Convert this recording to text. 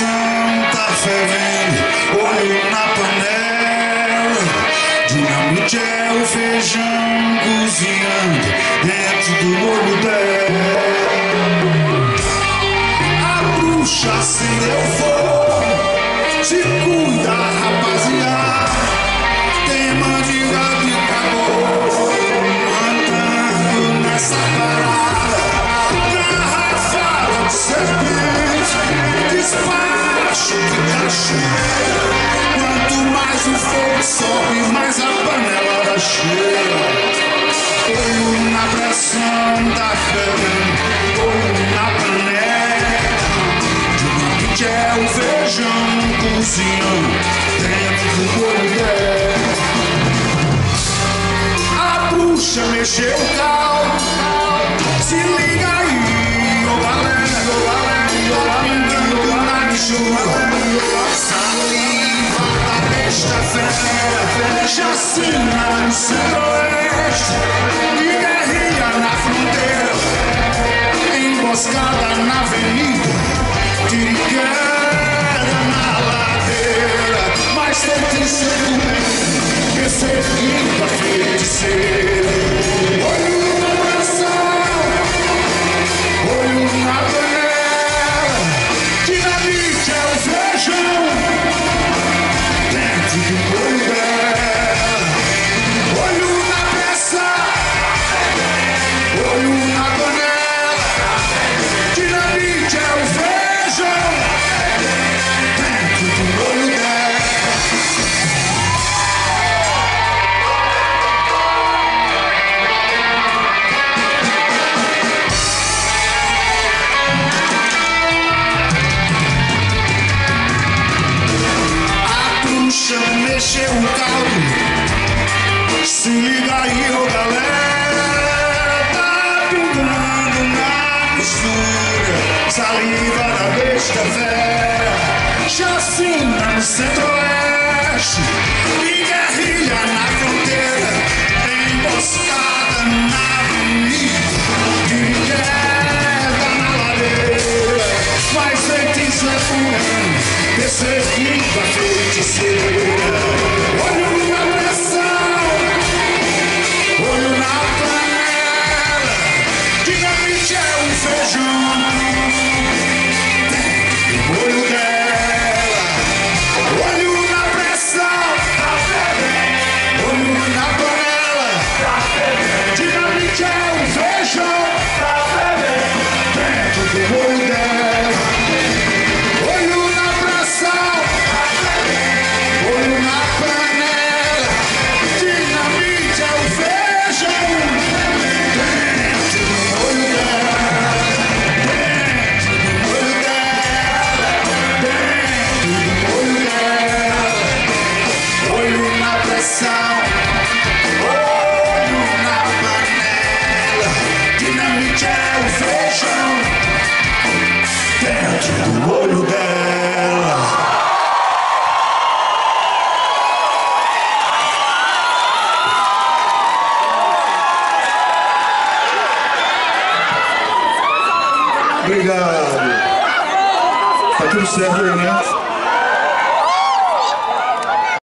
pressão tá fervendo, olho na panela. Dinamite é o feijão cozinhando dentro do molho dela. A bruxa acendeu fogo, se cuida, rapaziada. Tem mandinga de caboclo andando nessa parada. De cachoeira. Quanto mais o fogo sobe, mais a panela cheia. Olho na pressão da fervendo, olho na panela. Dinamite é o feijão cozinhando dentro do dela. A bruxa mexeu o caldo, se liga chacina no centro-oeste e guerrilha na fronteira, emboscada na avenida, tiricada na ladeira, mas tem que ser mexeu o caldo. Se liga aí, ô galera. Tá pingando na mistura. Saliva da besta fera. Chacina no centro-oeste. E guerrilha na fronteira. Emboscada na avenida. Guerra na ladeira. Mas feitiço é fulano. Descer limpa feiticeira. Obrigado. Tá tudo certo aí, né?